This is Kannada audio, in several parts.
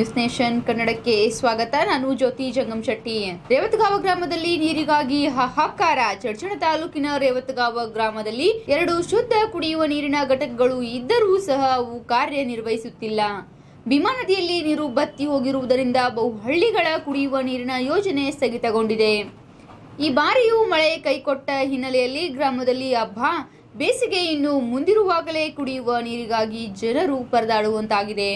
ನ್ಯೂಸ್ ನೇಷನ್ ಕನ್ನಡಕ್ಕೆ ಸ್ವಾಗತ. ನಾನು ಜ್ಯೋತಿ ಜಂಗಮ್ ಶೆಟ್ಟಿ ರೇವತಗಾವ ಗ್ರಾಮದಲ್ಲಿ ನೀರಿಗಾಗಿ ಹಾಹಾಕಾರ. ಚಡ್ಚಣ ತಾಲೂಕಿನ ರೇವತ್ಗಾವ ಗ್ರಾಮದಲ್ಲಿ ಎರಡು ಶುದ್ಧ ಕುಡಿಯುವ ನೀರಿನ ಘಟಕಗಳು ಇದ್ದರೂ ಸಹ ಅವು ಕಾರ್ಯನಿರ್ವಹಿಸುತ್ತಿಲ್ಲ. ಭೀಮಾ ನದಿಯಲ್ಲಿ ನೀರು ಬತ್ತಿ ಹೋಗಿರುವುದರಿಂದ ಬಹು ಹಳ್ಳಿಗಳ ಕುಡಿಯುವ ನೀರಿನ ಯೋಜನೆ ಸ್ಥಗಿತಗೊಂಡಿದೆ. ಈ ಬಾರಿಯೂ ಮಳೆ ಕೈಕೊಟ್ಟ ಹಿನ್ನೆಲೆಯಲ್ಲಿ ಗ್ರಾಮದಲ್ಲಿ ಹಬ್ಬ ಬೇಸಿಗೆ ಇನ್ನು ಮುಂದಿರುವಾಗಲೇ ಕುಡಿಯುವ ನೀರಿಗಾಗಿ ಜನರು ಪರದಾಡುವಂತಾಗಿದೆ.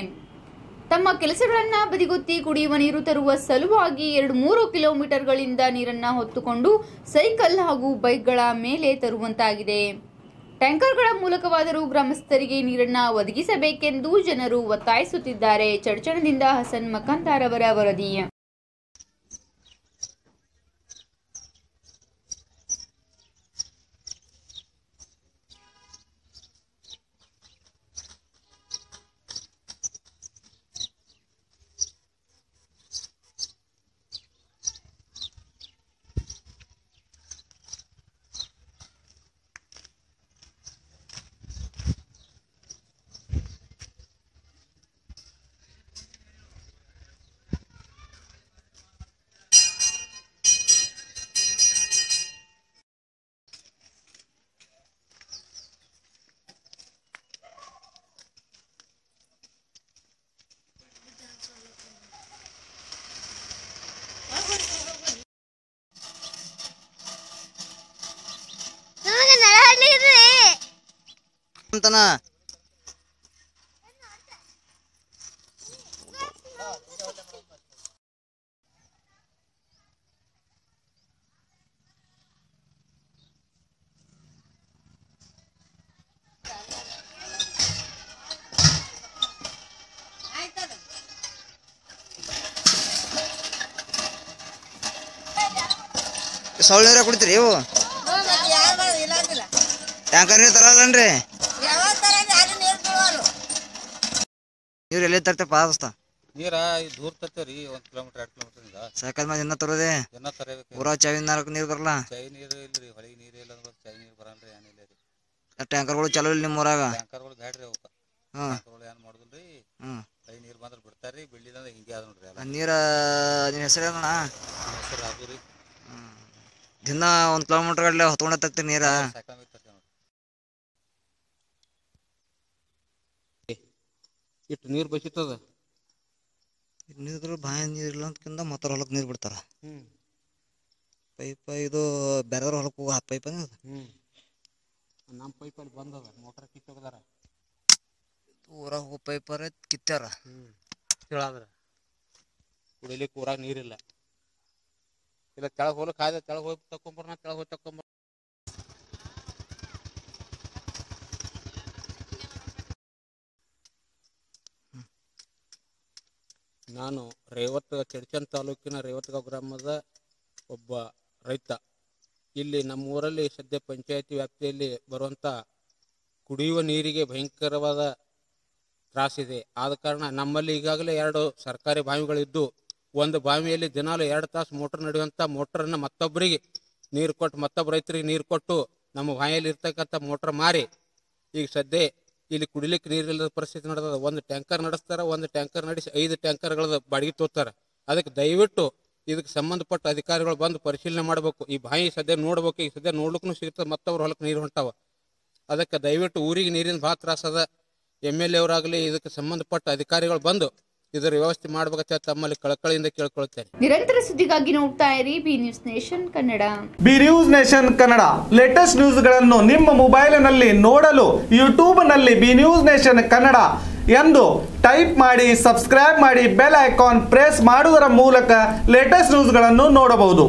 ತಮ್ಮ ಕೆಲಸಗಳನ್ನ ಬದಿಗೊತ್ತಿ ಕುಡಿಯುವ ನೀರು ತರುವ ಸಲುವಾಗಿ ಎರಡು ಮೂರು ಕಿಲೋಮೀಟರ್ಗಳಿಂದ ನೀರನ್ನ ಹೊತ್ತುಕೊಂಡು ಸೈಕಲ್ ಹಾಗೂ ಬೈಕ್ಗಳ ಮೇಲೆ ತರುವಂತಾಗಿದೆ. ಟ್ಯಾಂಕರ್ಗಳ ಮೂಲಕವಾದರೂ ಗ್ರಾಮಸ್ಥರಿಗೆ ನೀರನ್ನ ಒದಗಿಸಬೇಕೆಂದು ಜನರು ಒತ್ತಾಯಿಸುತ್ತಿದ್ದಾರೆ. ಚಡ್ಚಣದಿಂದ ಹಸನ್ ಮಕಂದಾರ್ ಅವರ ವರದಿ. ಅಂತನ. ಸೊಳ್ಳೆ ನೀರ ಕುಡಿತೀರಿ ಇವು? ಟ್ಯಾಂಕರ್ ನೀರು ತರಲ್ಲನ್ರಿ ನೀರು ಎಲ್ಲಿ ತರ್ತಪ್ಪ ದೋಸ್ತ ನೀರ ದೂರ ತರ್ತೇವ್ರಿ ಒಂದ್ ಕಿಲೋಮೀಟರ್ ಎರಡ್ ಕಿಲೋಮೀಟರ್ ಇಂದ. ಸೈಕಲ್ ಮೇಲೆ ಇನ್ನ ತರೋದೆ? ಇನ್ನ ತರಬೇಕು. ಊರ ಚಾವಿನ ನಾಲ್ಕು ನೀರು ಬರಲ್ಲ? ಚೈ ನೀರು ಇಲ್ರಿ ಹೊಳಿ ನೀರು ಇಲ್ಲ ಅಂದ್ರೆ ಚೈ ನೀರು ಬರಲ್ರಿ ಏನಿಲ್ಲ ರೀ. ಟ್ಯಾಂಕರ್ಗಳು ಚಲೋ ಇಲ್ಲ ನಿಮ್ಮ ಊರಾಗ? ಟ್ಯಾಂಕರ್ಗಳು ಬ್ಯಾಡ್ರಿ ಅವಕ್ಕ ಟ್ಯಾಂಕರ್ಗಳು ಏನ್ ಮಾಡುದಿಲ್ರಿ? ಹೊಳಿ ನೀರು ಬಂದ್ರೆ ಬಿಡ್ತಾರ್ರಿ ಬಿಡ್ಲಿಲ್ಲ ಹಿಂಗೆ ಅದ ನೋಡ್ರಿ ನೀರ ನಿನ್ನ ಹೆಸರು ಏನಣ್ಣ? ಹೆಸರು ಅದು ರೀ. ದಿನ ಒಂದು ಕಿಲೋಮೀಟರ್ ಗಡ್ಲೆ ಹೊತ್ಕೊಂಡ ತಗ್ತೀರಿ ನೀರ? ಸೈಕಲ್ ಮೇಲೆ ತರ್ತೇವೆ ನೋಡ್ರಿ ಇಟ್ಟು ನೀರು ಬಸಿತದ? ನೀರು ಬಾಯ ನೀರು ಇಲ್ಲ ಅಂತಕಿಂದ ಮತ್ತವ್ರ ಹೊಲಕ್ಕೆ ನೀರು ಬಿಡ್ತಾರ. ಹ್ಮ್. ಪೈಪ್ ಇದು ಬೇರೆದವ್ರ ಹೊಲಕ್ಕೆ ಹೋಗೋ ಪೈಪ್ ಅದು ಹ್ಮ್. ನಮ್ಮ ಪೈಪಲ್ಲಿ ಬಂದದ ಮೋಟರ್ ಕಿತ್ತೋಗದಾರ. ಊರಾಗ ಹೋಗೋ ಪೈಪರ ಕಿತ್ತಾರ. ಹ್ಮ್. ಕುಡಿಲಿಕ್ಕೆ ಊರಾಗ ನೀರಿಲ್ಲ. ಇಲ್ಲ ಕೆಳಗೆ ಹೋಗ್ಲಿಕ್ಕೆ ಕಾಯ್ದೆ ಕೆಳಗೆ ಹೋಗಿ ತಕೊಂಬರ್ ನಾ ಕೆಳಗೆ ಹೋಗಿ ತಕೊಂಬರ್ ನಾನು ರೇವತ್ ಕೆಡ್ಚನ್ ತಾಲೂಕಿನ ರೇವತ್ಗಾವ್ ಗ್ರಾಮದ ಒಬ್ಬ ರೈತ. ಇಲ್ಲಿ ನಮ್ಮ ಊರಲ್ಲಿ ಸದ್ಯ ಪಂಚಾಯತಿ ವ್ಯಾಪ್ತಿಯಲ್ಲಿ ಬರುವಂಥ ಕುಡಿಯುವ ನೀರಿಗೆ ಭಯಂಕರವಾದ ತ್ರಾಸಿದೆ ಆದ ಕಾರಣ ನಮ್ಮಲ್ಲಿ ಈಗಾಗಲೇ ಎರಡು ಸರ್ಕಾರಿ ಬಾವಿಗಳಿದ್ದು, ಒಂದು ಬಾವಿಯಲ್ಲಿ ದಿನಾಲು ಎರಡು ತಾಸು ಮೋಟರ್ ನಡೆಯುವಂಥ ಮೋಟ್ರನ್ನು ಮತ್ತೊಬ್ಬರಿಗೆ ನೀರು ಕೊಟ್ಟು, ಮತ್ತೊಬ್ಬ ರೈತರಿಗೆ ನೀರು ಕೊಟ್ಟು ನಮ್ಮ ಬಾವಿಯಲ್ಲಿ ಇರ್ತಕ್ಕಂಥ ಮೋಟ್ರ್ ಮಾರಿ ಈಗ ಸದ್ಯ ಇಲ್ಲಿ ಕುಡಿಲಿಕ್ಕೆ ನೀರಿಲ್ಲದ ಪರಿಸ್ಥಿತಿ ನಡೆದದ. ಒಂದು ಟ್ಯಾಂಕರ್ ನಡೆಸ್ತಾರ, ಒಂದು ಟ್ಯಾಂಕರ್ ನಡೆಸಿ ಐದು ಟ್ಯಾಂಕರ್ಗಳ ಬಾಡಿಗೆ ತೋತಾರ. ಅದಕ್ಕೆ ದಯವಿಟ್ಟು ಇದಕ್ಕೆ ಸಂಬಂಧಪಟ್ಟ ಅಧಿಕಾರಿಗಳು ಬಂದು ಪರಿಶೀಲನೆ ಮಾಡಬೇಕು. ಈ ಬಾಯಿ ಸದ್ಯ ನೋಡ್ಬೇಕು, ಈ ಸದ್ಯ ನೋಡ್ಲಿಕ್ಕೂ ಸಿಗ್ತದೆ, ಮತ್ತವ್ರ ಹೊಲಕ್ಕೆ ನೀರು ಹೊಂಟಾವ. ಅದಕ್ಕೆ ದಯವಿಟ್ಟು ಊರಿಗೆ ನೀರಿನ ಭಾಳ ತ್ರಾಸದ ಎಂ ಎಲ್ ಎ ಅವರಾಗಲಿ ಇದಕ್ಕೆ ಸಂಬಂಧಪಟ್ಟ ಅಧಿಕಾರಿಗಳು ಬಂದು ಇದರ ವ್ಯವಸ್ಥೆ ಮಾಡಬೇಕಂತ ತಮ್ಮಲ್ಲಿ ಕಳಕಳಿಯಿಂದ ಕೇಳ್ಕೊಳ್ತೇನೆ. ನಿರಂತರ ಸುದ್ದಿಗಾಗಿ ನೋಡ್ತಾ ಇರಿ B news nation Kannada. B news nation Kannada. Latest ನ್ಯೂಸ್ಗಳನ್ನು ನಿಮ್ಮ ಮೊಬೈಲ್ನಲ್ಲಿ ನೋಡಲು ಯೂಟ್ಯೂಬ್ನಲ್ಲಿ ಬಿ ನ್ಯೂಸ್ ನೇಷನ್ ಕನ್ನಡ ಎಂದು ಟೈಪ್ ಮಾಡಿ ಸಬ್ಸ್ಕ್ರೈಬ್ ಮಾಡಿ ಬೆಲ್ ಐಕಾನ್ ಪ್ರೆಸ್ ಮಾಡುವುದರ ಮೂಲಕ ಲೇಟೆಸ್ಟ್ ನ್ಯೂಸ್ಗಳನ್ನು ನೋಡಬಹುದು.